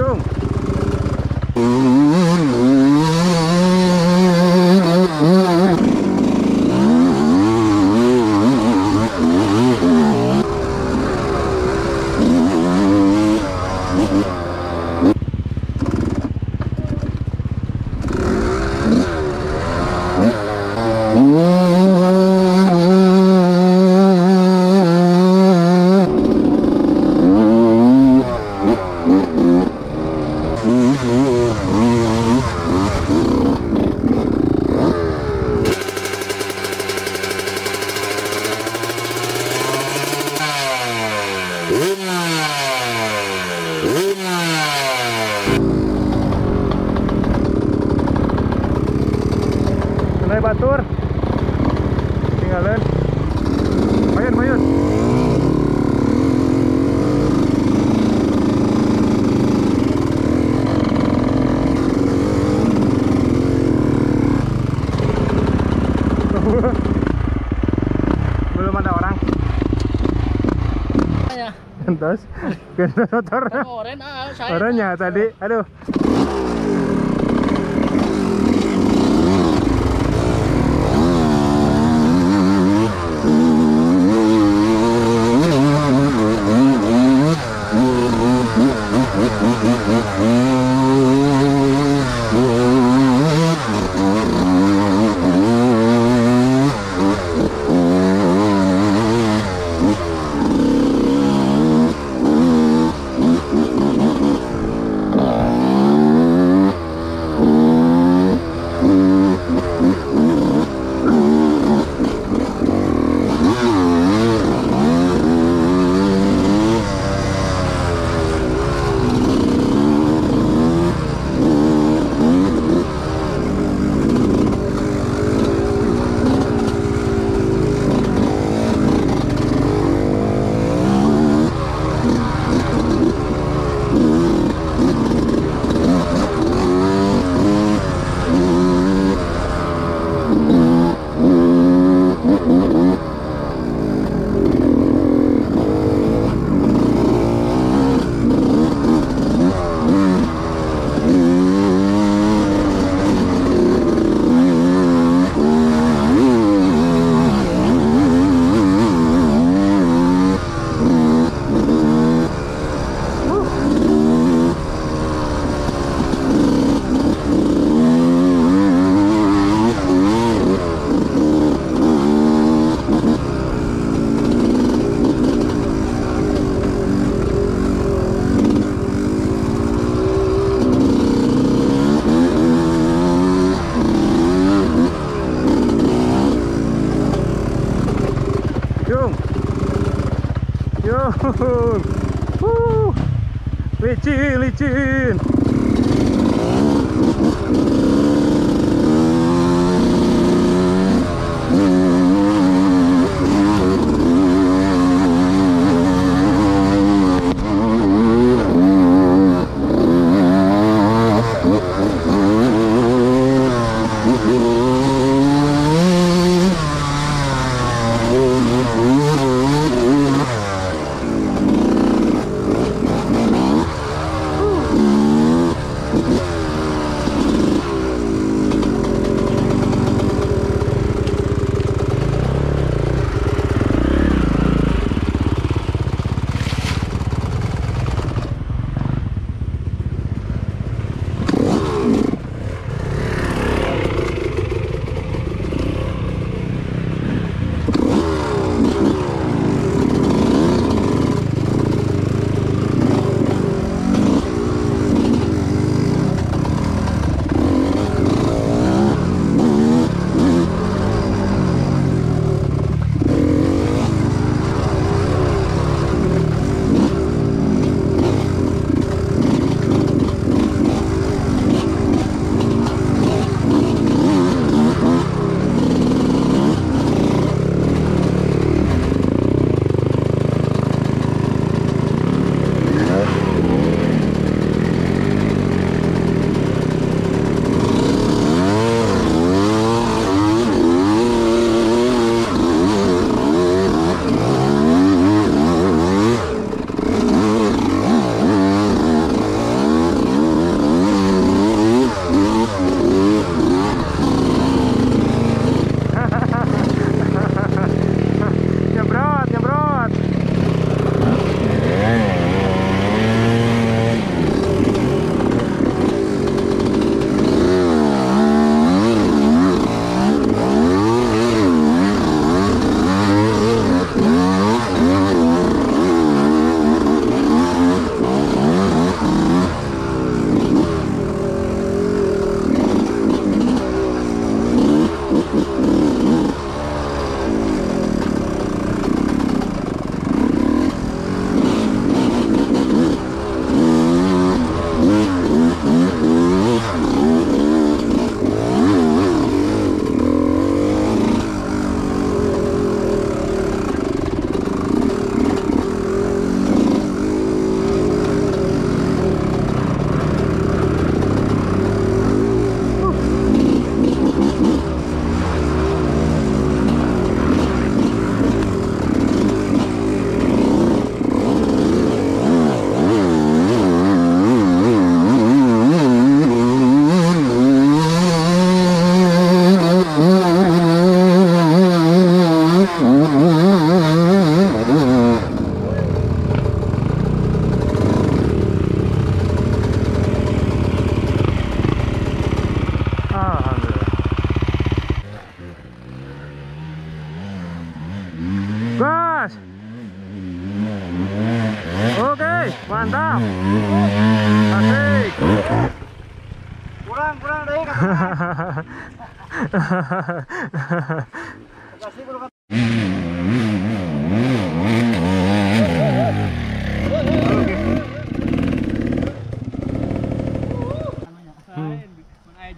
alaikum. Batur. Tinggalin. Mayun, mayun. Belum ada orang. Ya. Gentos. Gentos motor. Orangnya tadi. Aduh. pool. Woo! Litchi, litchi!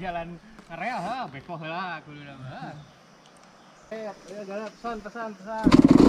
Jalan area ha beko heula kudu mah. Eh, galak pesan pesan pesan.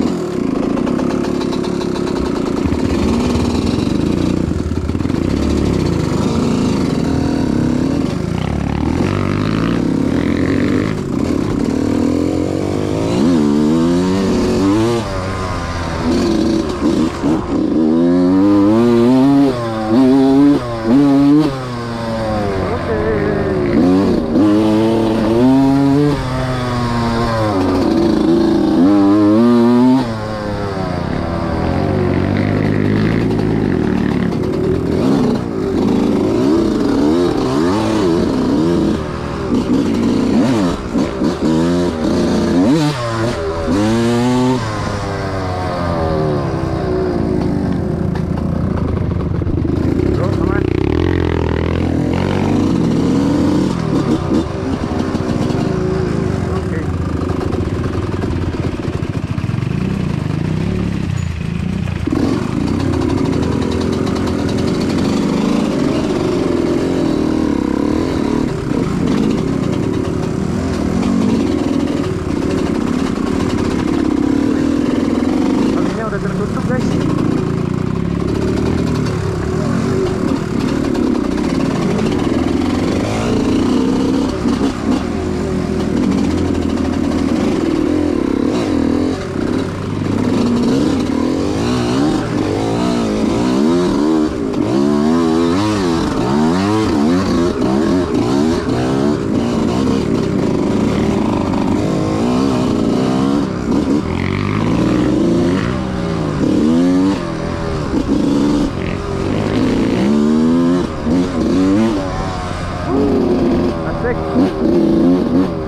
six.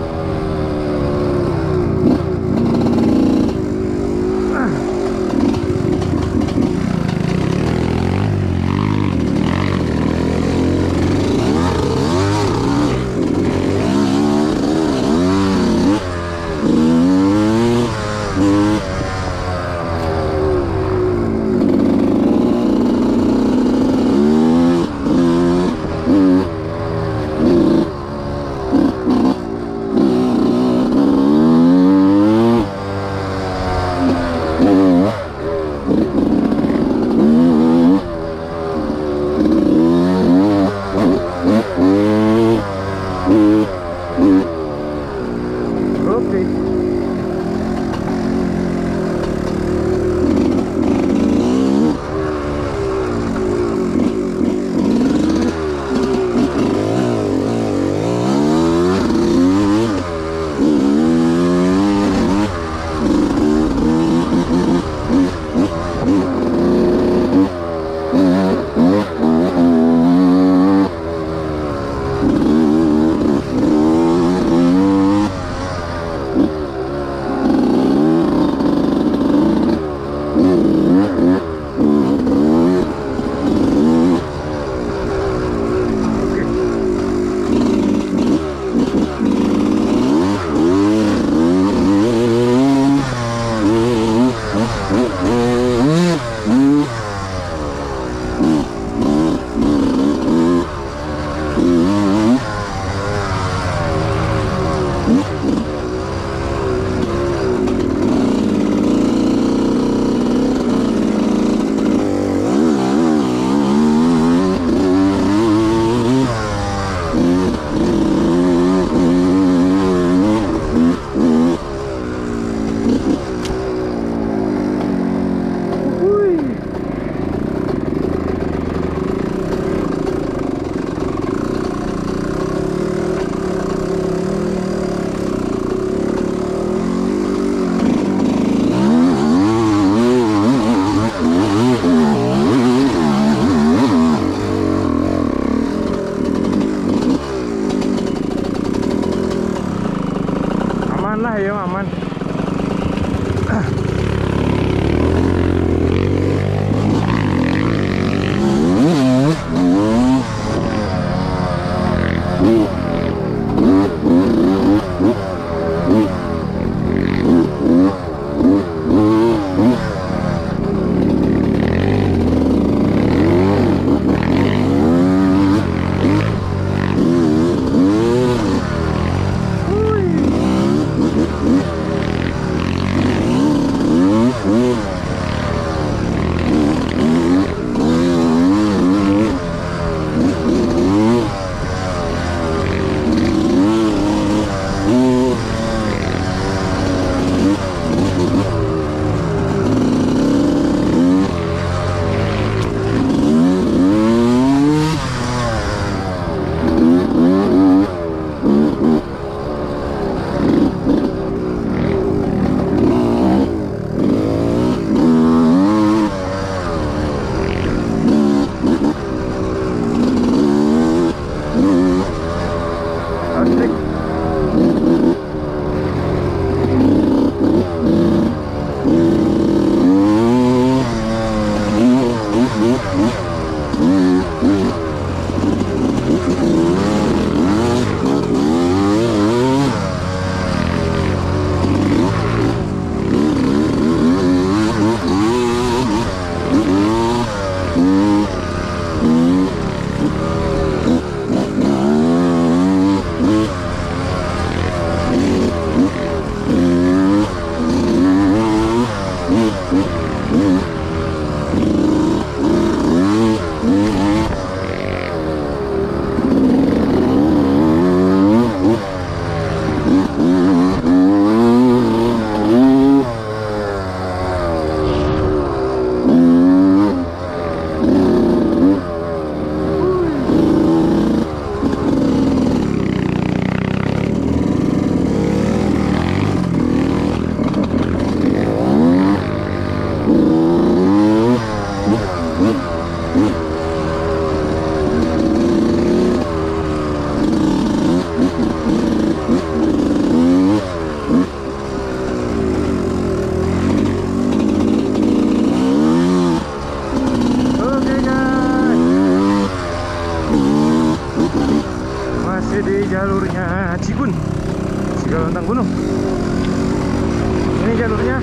Ini jalurnya.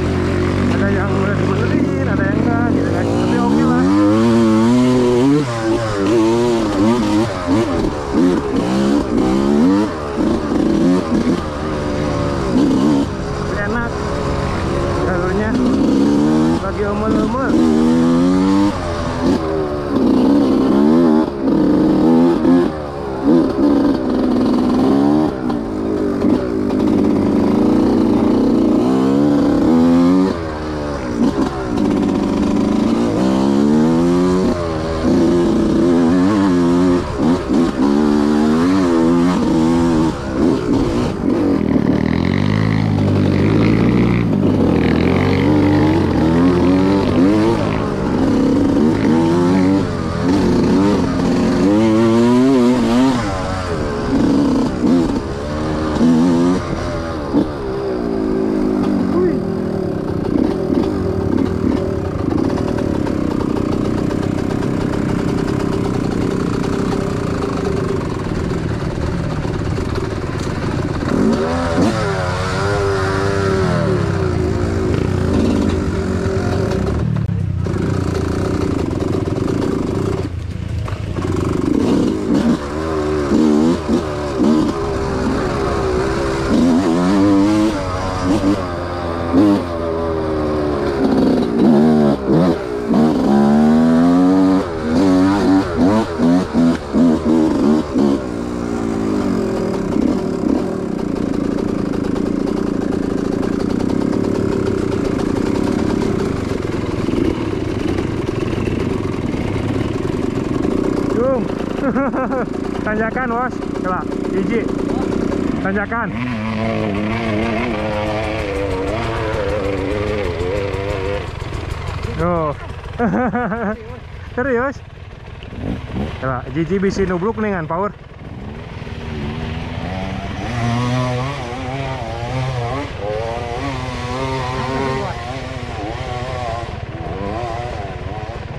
Ada yang udah dibenerin, ada yang enggak gitu guys Tapi oke lah. Tapi enak Jalurnya. Lagi umel-umel Tanjakan, bos. Coba, hiji. Tanjakan. Serius? Coba, Jiji bisa nubruk dengan power.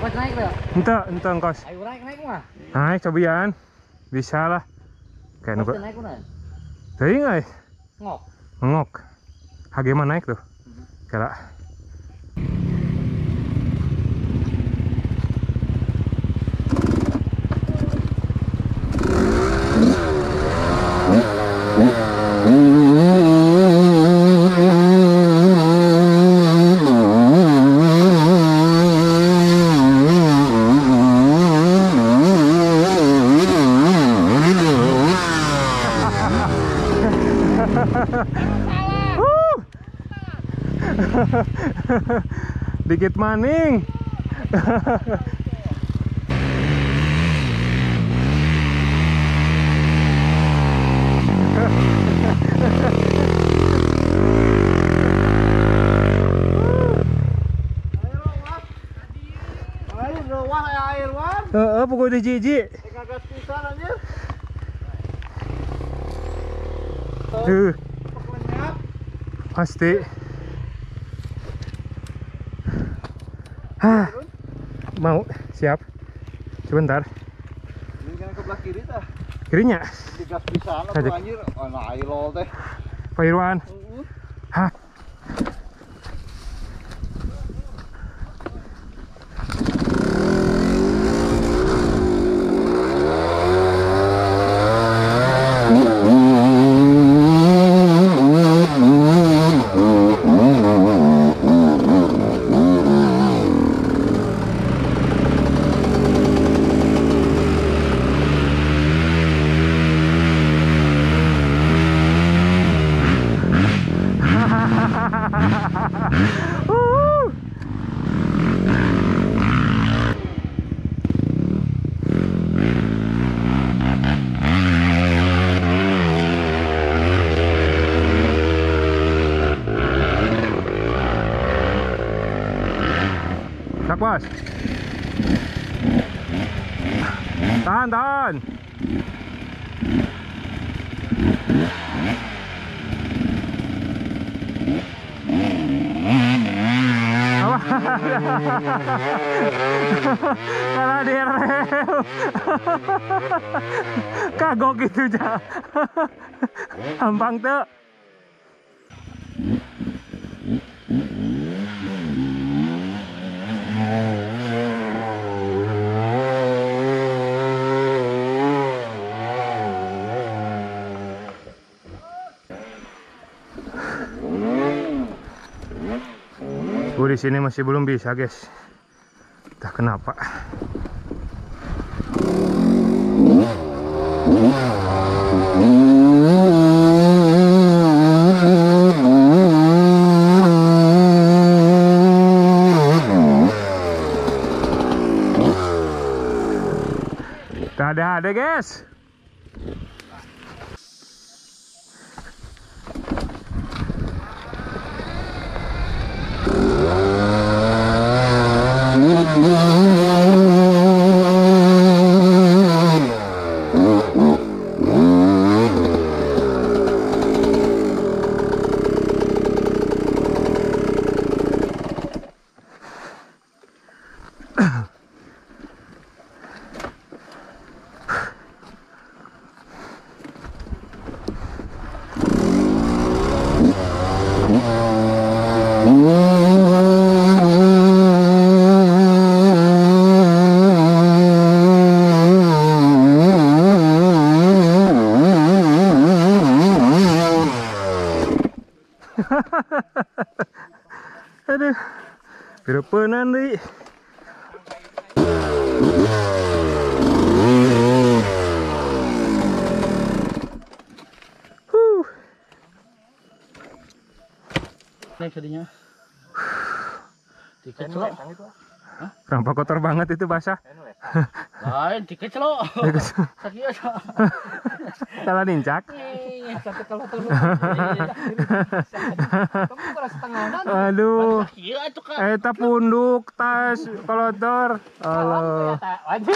Pas naik. Ente, ente engkos. Ayo naik naik mah. Naik cobian. Bisa lah. Kayak nubruk. naik mana? Teuing euy. Ngok. Ngok. Hage mah naik tuh. Kira. Dikit maning. Ayo wah air wan. Heeh, pokok di jiji. Kagak pisan anjir. Tuh, Pokoknya pasti. Hah. Mau. Siap. Sebentar. Kan kiri. Kirinya, Digas pisan Tak bos. Tahan, tahan. Karena direm. Kagok gitu ja. Gampang tuh. Sini masih belum bisa, guys. Entah kenapa. Tak ada ada, guys. Aduh. Kerepenan deui. Rampak kotor banget itu basah. Lain tiket celok. Sakit aja. Salah nincak. Eh, Aduh. Iya itu kan. Eta punduk tas kolotor. Allah. Wajib.